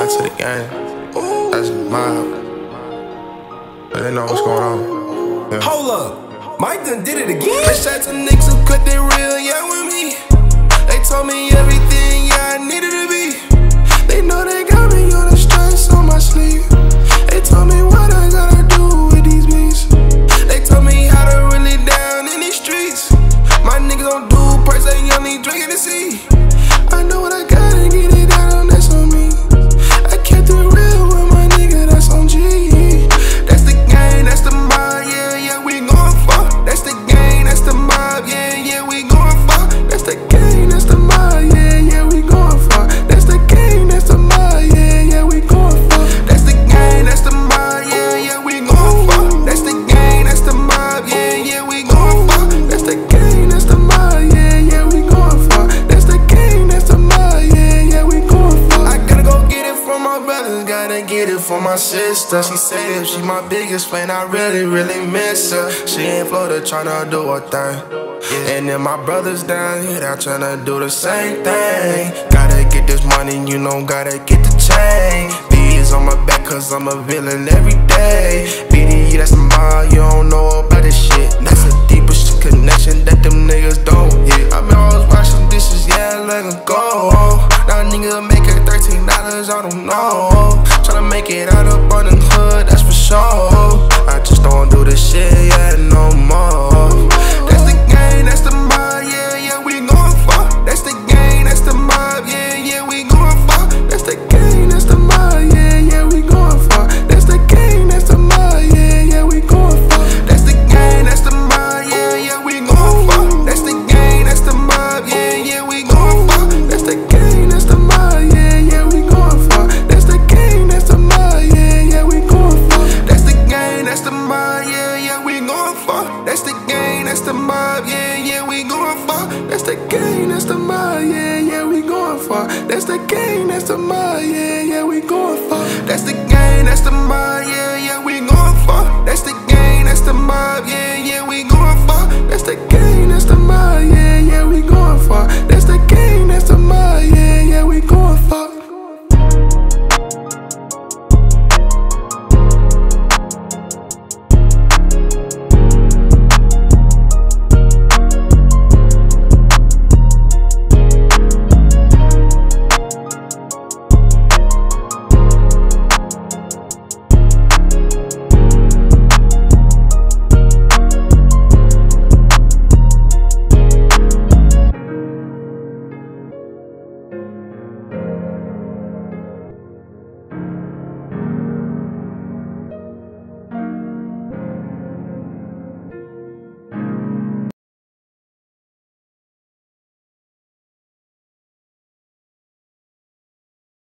To the game. That's mob. But they know what's going on. Yeah. Hold up. Mike done did it again. They shot to niggas who cut their real, yeah, with me. They told me everything, it for my sister. She said if she my biggest fan, I really, really miss her. She in Florida tryna do her thing. And then my brothers down here, they tryna do the same thing. Gotta get this money, you know, gotta get the chain. These on my back, cause I'm a villain every day. BDE, that's the mob, you don't know about this shit. That's the deepest connection that them niggas don't hit. I been always washing dishes, yeah, let them go. Now nigga make it $13, I don't know. Tryna make it out up on the hood, that's for sure. I just don't do for. That's the game, that's the mob, yeah, yeah, we going for. That's the game, that's the mob, yeah, yeah, we going for. That's the game, that's the mob, yeah, yeah, we going for. That's the game, that's the mob, yeah,